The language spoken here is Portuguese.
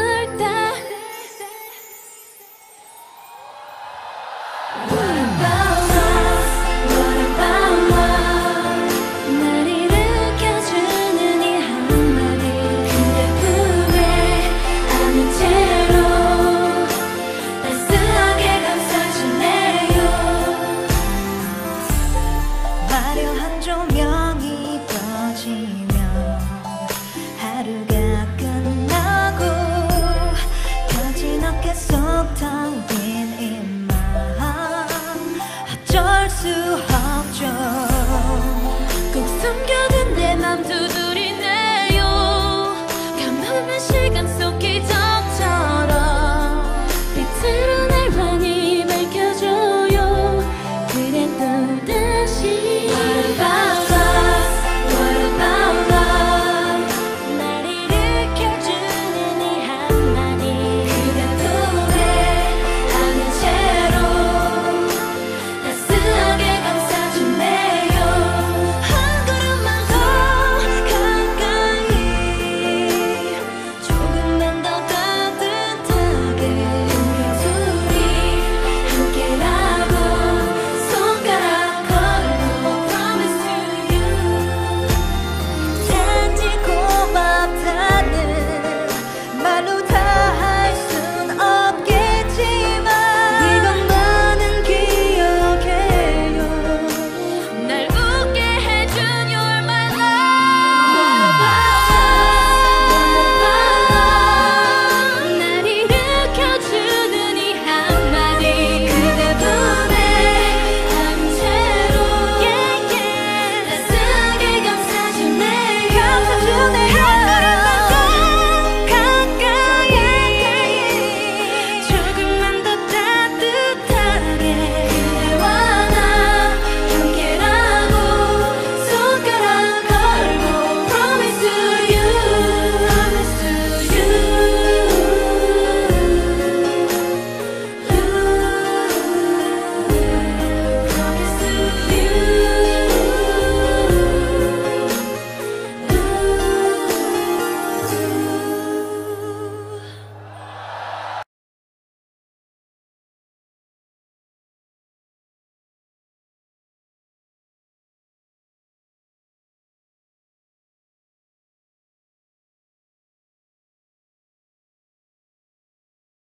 despertar. come to the